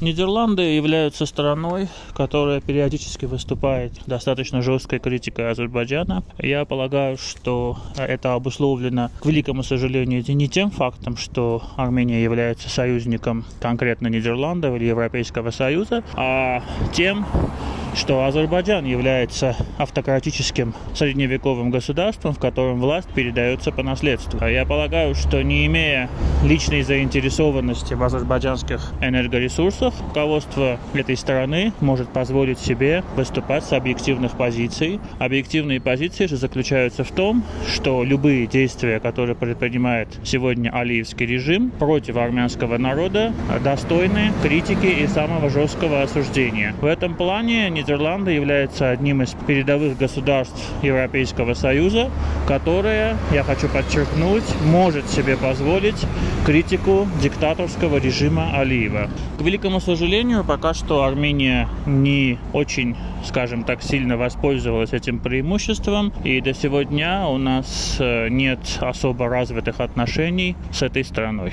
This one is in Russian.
Нидерланды являются страной, которая периодически выступает достаточно жесткой критикой Азербайджана. Я полагаю, что это обусловлено, к великому сожалению, не тем фактом, что Армения является союзником конкретно Нидерландов или Европейского Союза, а тем, что Азербайджан является автократическим средневековым государством, в котором власть передается по наследству. Я полагаю, что не имея личной заинтересованности в азербайджанских энергоресурсах, руководство этой страны может позволить себе выступать с объективных позиций. Объективные позиции же заключаются в том, что любые действия, которые предпринимает сегодня алиевский режим против армянского народа, достойны критики и самого жесткого осуждения. В этом плане Нидерланды является одним из передовых государств Европейского Союза, которое, я хочу подчеркнуть, может себе позволить критику диктаторского режима Алиева. К великому сожалению, пока что Армения не очень, скажем так, сильно воспользовалась этим преимуществом, и до сегодня у нас э, нет особо развитых отношений с этой страной.